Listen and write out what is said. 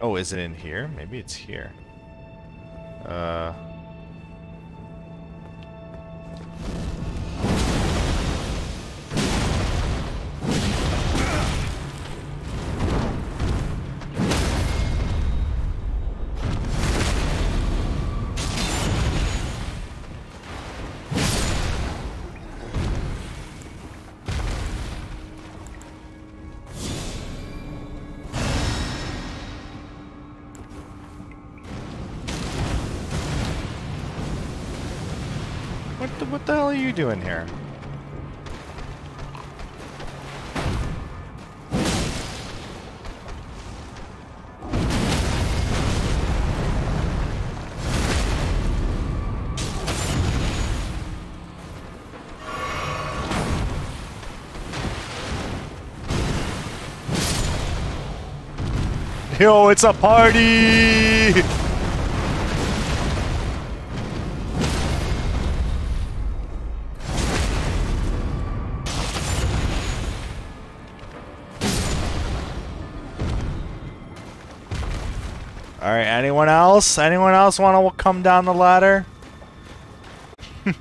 Oh, is it in here? Maybe it's here. Uh... What the, what the hell are you doing here? Yo, it's a party! All right, anyone else? Anyone else want to come down the ladder?